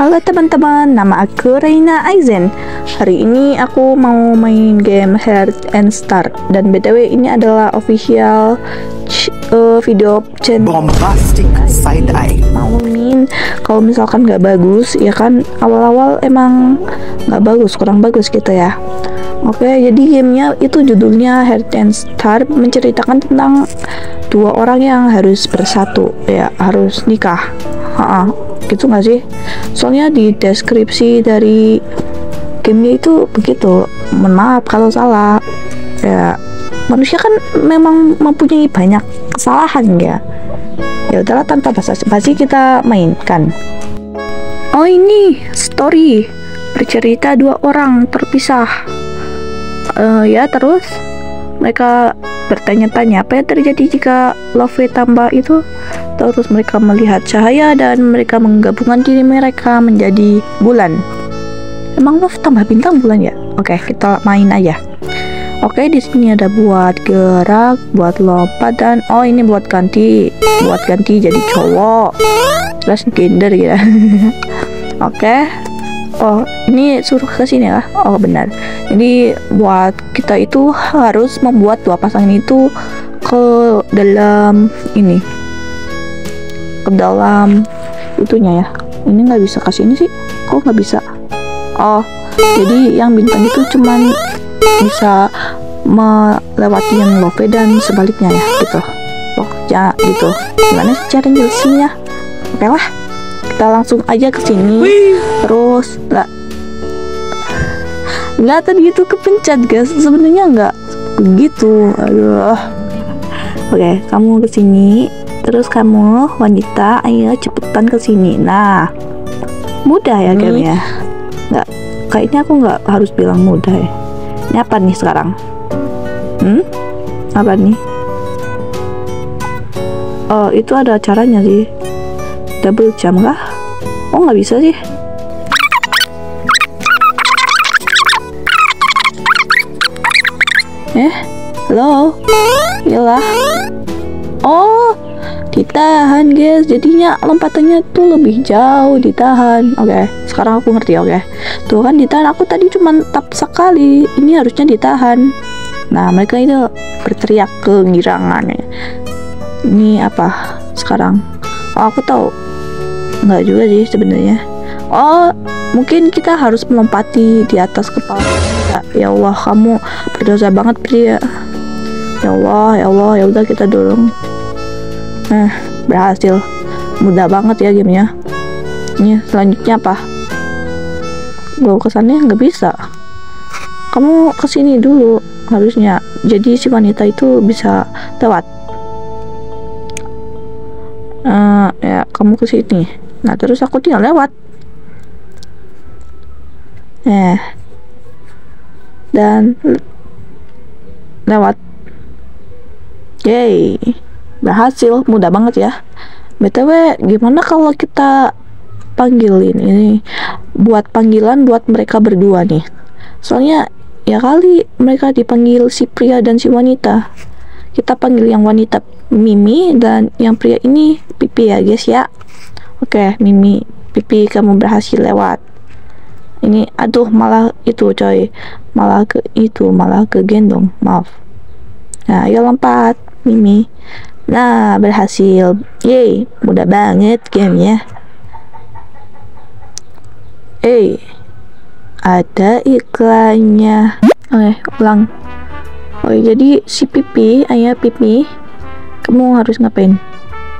Halo teman-teman, nama aku Reina Aizen. Hari ini aku mau main game Heart and Start dan btw ini adalah official uh, video channel bombastic side eye. main kalau misalkan nggak bagus ya kan awal-awal emang nggak bagus kurang bagus gitu ya Oke, jadi gamenya itu judulnya Heart and Start menceritakan tentang dua orang yang harus bersatu, ya harus nikah. Ha -ha gitu nggak sih? Soalnya di deskripsi dari gamenya itu begitu. Maaf kalau salah. Ya manusia kan memang mempunyai banyak kesalahan ya. Ya udahlah tanpa basa-basi kita mainkan. Oh ini story. Bercerita dua orang terpisah. Uh, ya terus? Mereka bertanya-tanya apa yang terjadi jika love tambah itu? Terus mereka melihat cahaya dan mereka menggabungkan diri mereka menjadi bulan. Emang love tambah bintang bulan ya? Oke kita main aja. Oke di sini ada buat gerak buat lompat dan oh ini buat ganti buat ganti jadi cowok. Terus gender ya. Oke oh ini suruh ke sini ya oh benar. Jadi buat kita itu harus membuat dua pasangan itu ke dalam ini. Ke dalam itunya ya. Ini nggak bisa kasih ini sih. Kok nggak bisa? Oh jadi yang bintang itu cuman bisa melewati yang love dan sebaliknya ya gitu. Oh ya gitu. Gimana sih cara jelasinnya? Oke lah kita langsung aja ke sini. Terus lah nggak tadi itu kepencet guys. Sebenarnya nggak begitu aduh. Oke kamu ke sini. Terus kamu wanita ayo cepetan ke sini. Nah mudah ya hmm. game ya? Nggak kayaknya aku nggak harus bilang mudah ya. Ini apa nih sekarang? Hmm? Apa nih? Oh itu ada caranya sih. Double jam kah? Oh nggak bisa sih. Eh, halo, iyalah. Oh, ditahan guys. Jadinya lompatannya tuh lebih jauh ditahan. Oke, okay, sekarang aku ngerti. Oke, okay. tuh kan ditahan. Aku tadi cuma tap sekali. Ini harusnya ditahan. Nah, mereka itu berteriak kegirangan. Ini apa sekarang? Oh, aku tahu nggak juga sih sebenarnya. Oh mungkin kita harus melompati di atas kepala. Ya Allah kamu berdosa banget pria. Ya Allah ya Allah ya udah kita dorong. Nah berhasil. Mudah banget ya gamenya. Ini selanjutnya apa? Gue kesannya nggak bisa. Kamu ke sini dulu harusnya. Jadi si wanita itu bisa lewat. Uh, ya kamu ke sini Nah terus aku tinggal lewat. Eh. Dan Lewat. Yay. Berhasil. Mudah banget ya. BTW gimana kalau kita Panggilin ini? Buat panggilan buat mereka berdua nih. Soalnya ya kali mereka dipanggil si pria dan si wanita. Kita panggil yang wanita Mimi dan yang pria ini Pipi ya guys ya Oke, Mimi, pipi kamu berhasil lewat. Ini, aduh, malah itu coy, malah ke itu, malah ke gendong, maaf. Nah, ayo lompat, Mimi. Nah, berhasil. Yeay, mudah banget gamenya. Eh, ada iklannya. Oke, ulang. Oh, jadi si pipi, ayah pipi, kamu harus ngapain?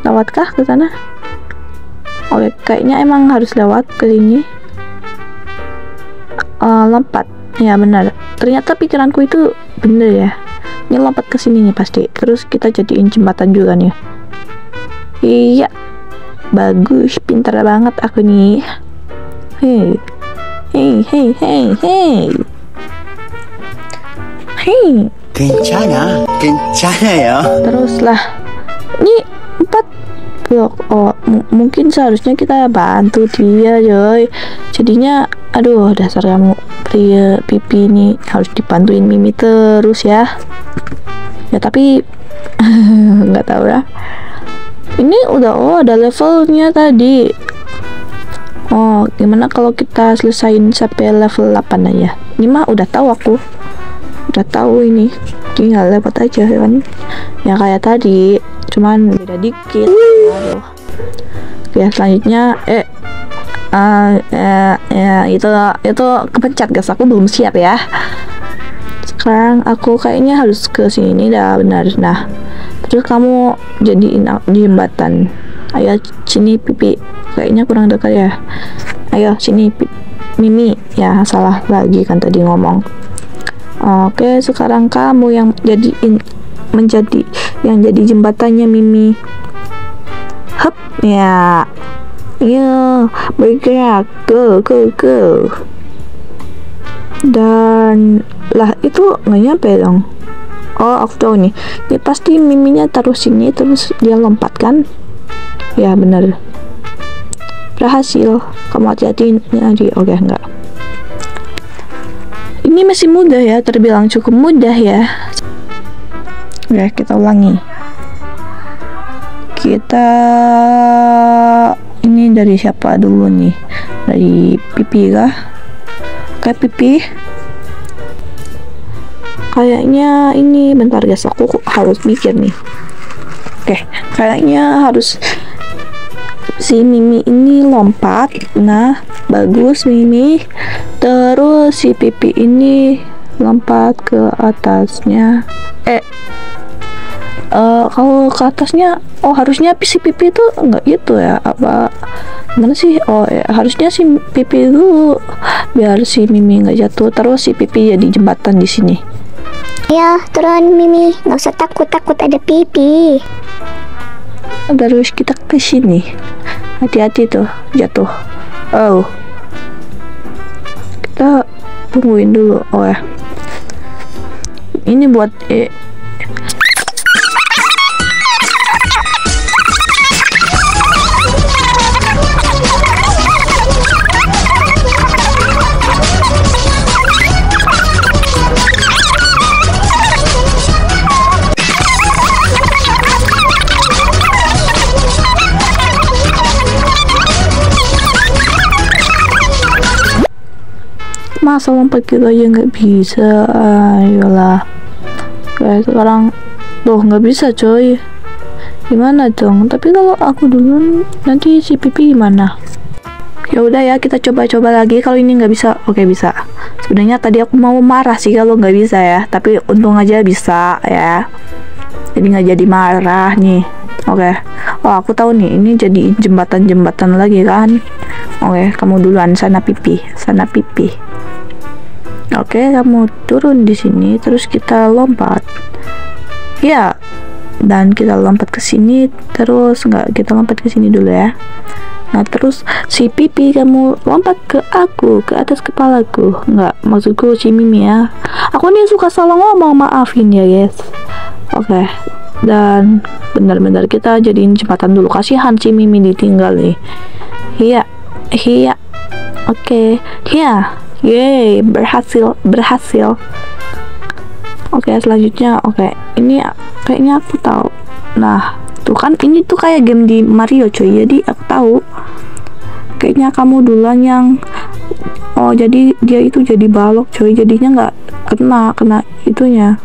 Lewatkah ke sana? Oke, kayaknya emang harus lewat ke sini. Uh, lompat. Ya benar. Ternyata pikiranku itu bener ya. Ini lompat ke sini nih pasti. Terus kita jadiin jembatan juga nih. Iya. Bagus, pintar banget aku nih. Hei. Hei, hei, hei, hei. Hei. Kencana, kencana ya. Teruslah. Ini empat blok oh mungkin seharusnya kita bantu dia coy jadinya aduh dasar kamu pria pipi ini harus dibantuin Mimi terus ya ya tapi nggak tahu ya ini udah oh ada levelnya tadi Oh, gimana kalau kita selesain sampai level 8 aja? Ini mah udah tahu aku. Udah tahu ini. Tinggal lewat aja kan. Ya kayak tadi, cuman beda dikit. Aduh. Oke, selanjutnya eh uh, eh, ya itu itu kepencet guys. Aku belum siap ya. Sekarang aku kayaknya harus ke sini dah benar. Nah terus kamu jadiin jembatan. Ayo sini pipi. Kayaknya kurang dekat ya. Ayo sini pi- mimi. Ya salah lagi kan tadi ngomong oke sekarang kamu yang jadiin menjadi yang jadi jembatannya mimi Hup, ya Ya, bergerak, go, go, go. Dan lah itu nggak nyampe dong. Oh, aku tahu nih. Ini pasti miminya taruh sini terus dia lompat kan? Ya benar. Berhasil. Kamu hati-hati. Oke, enggak. Ini masih mudah ya, terbilang cukup mudah ya. Oke, kita ulangi. Kita ini dari siapa dulu nih dari pipi kah kayak pipi kayaknya ini bentar guys aku harus mikir nih oke kayaknya harus si Mimi ini lompat. Nah bagus Mimi. Terus si pipi ini lompat ke atasnya. Eh uh, kalau ke atasnya oh harusnya si pipi itu enggak gitu ya apa? Gimana sih? Oh ya, harusnya si pipi dulu biar si mimi nggak jatuh terus si pipi jadi jembatan di sini. Ya, turun Mimi. Nggak usah takut-takut ada pipi. terus kita ke sini hati-hati tuh jatuh. Oh. Kita tungguin dulu oh ya. Ini buat eh, masa lompat gitu aja nggak bisa. Ayolah kayak sekarang tuh nggak bisa coy. Gimana dong? Tapi kalau aku dulu nanti si pipi gimana? Ya udah ya kita coba-coba lagi. Kalau ini nggak bisa oke bisa. Sebenarnya tadi aku mau marah sih kalau nggak bisa ya. Tapi untung aja bisa ya. Jadi nggak jadi marah nih. Oke. Oh aku tahu nih ini jadi jembatan-jembatan lagi kan? Oke kamu duluan sana pipi. Sana pipi Oke, kamu turun di sini, terus kita lompat. Ya, dan kita lompat ke sini, terus nggak kita lompat ke sini dulu ya. Nah, terus si pipi kamu lompat ke aku, ke atas kepalaku. Nggak, maksudku si Mimi ya. Aku nih suka salah ngomong, maafin ya guys. Oke, dan benar-benar kita jadiin jembatan dulu. Kasihan si Mimi ditinggal nih. Iya, iya. Oke, iya. Yeay, berhasil, berhasil. Oke, selanjutnya, oke, ini kayaknya aku tahu. Nah, tuh kan ini tuh kayak game di Mario, cuy. Jadi aku tahu. Kayaknya kamu duluan yang Oh, jadi dia itu jadi balok, cuy. Jadinya nggak kena, kena itunya.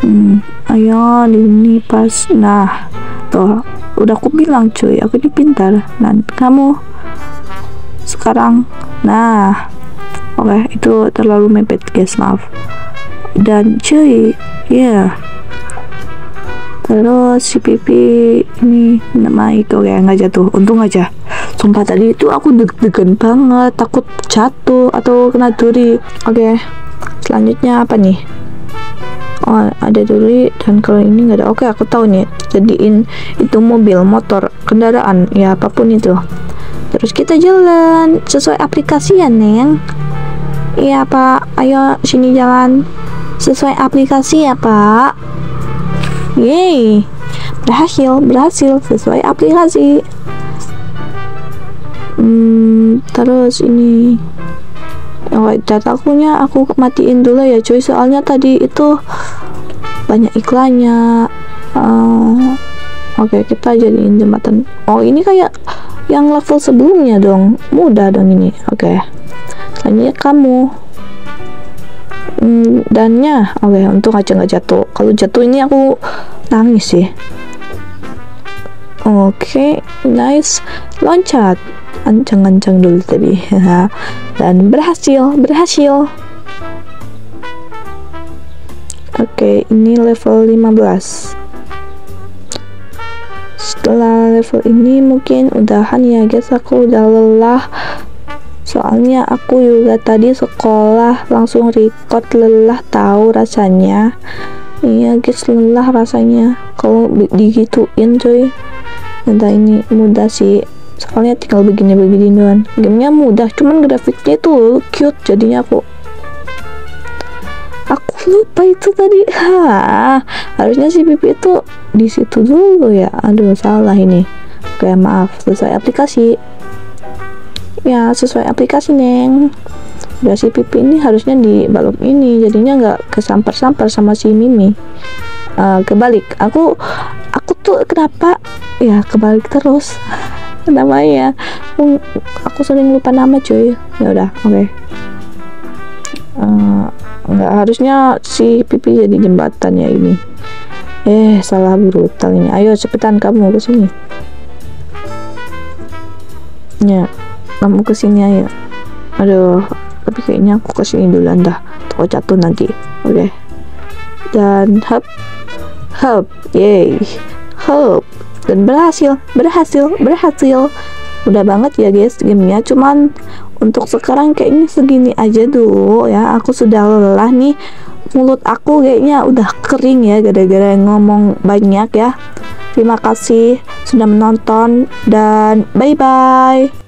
Hmm, ayo ini pas. Nah, tuh udah aku bilang, cuy. Aku ini pintar. Nah, kamu sekarang. Nah oke okay, itu terlalu mepet guys maaf. Dan cuy ya yeah. terus si pipi ini naik oke okay, nggak jatuh. Untung aja. Sumpah tadi itu aku deg-degan banget takut jatuh atau kena duri. Oke okay. selanjutnya apa nih? Oh ada duri dan kalau ini nggak ada. Oke okay, aku tahu nih jadiin itu mobil motor kendaraan ya apa pun itu terus kita jalan sesuai aplikasi ya neng. Iya pak. Ayo sini jalan. Sesuai aplikasi ya pak. Yeay. Berhasil berhasil. Sesuai aplikasi. Hmm, terus ini. Oh, datakunya aku matiin dulu ya cuy. Soalnya tadi itu banyak iklannya. Uh, oke okay, kita jadiin jembatan. Oh ini kayak yang level sebelumnya dong. Mudah dong ini. Oke. Selanjutnya kamu. Hmm, dannya. Oke untuk aja nggak jatuh. Kalau jatuh ini aku nangis sih. Oke nice. Loncat. Ancang-ancang dulu tadi. Dan berhasil berhasil. Oke, ini level 15. Setelah level ini mungkin udahan ya guys, aku udah lelah. Soalnya aku juga tadi sekolah langsung record lelah tahu rasanya. Iya guys, lelah rasanya kalau digituin coy. Entah ini mudah sih soalnya tinggal begini-begini doang gamenya mudah cuman grafiknya itu cute jadinya aku lupa itu tadi. Ha harusnya si pipi itu di situ dulu ya. Aduh salah ini. Kayak maaf. Sesuai aplikasi. Ya sesuai aplikasi neng. Udah si pipi ini harusnya di balok ini. Jadinya nggak kesampar-sampar sama si mimi. Uh, kebalik. Aku aku tuh kenapa? Ya kebalik terus. Namanya aku, aku sering lupa nama cuy. Ya udah oke. Okay. uh, nggak harusnya si pipi jadi jembatan ya ini. Eh salah brutal ini. Ayo cepetan kamu ke sini. Ya kamu ke sini ayo. Aduh tapi kayaknya aku ke sini dulu dah takut jatuh nanti. Oke. Okay. dan hop hop yay. Hop dan berhasil berhasil berhasil. Udah banget ya guys gamenya. Cuman untuk sekarang kayaknya segini aja dulu ya aku sudah lelah nih. Mulut aku kayaknya udah kering ya gara-gara ngomong banyak ya. Terima kasih sudah menonton dan bye bye